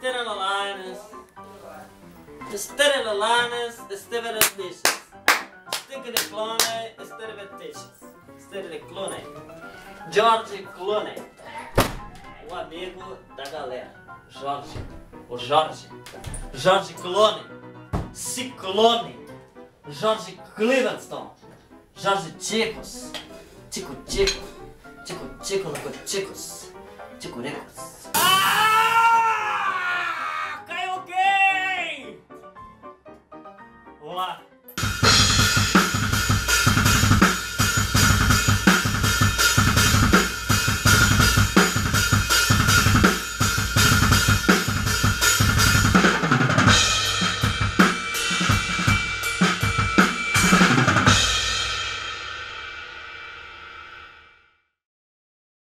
Esteve Lanes, esteve Lixas. Sticker de Clone, esteve Teixas. Esteve de Clone. George Clone. O amigo da galera. Jorge. O Jorge. Jorge Clone. Ciclone. Jorge Clevenstone. Jorge Chicos. Chico Chico. Chico no Chicos. Chico Ricos. は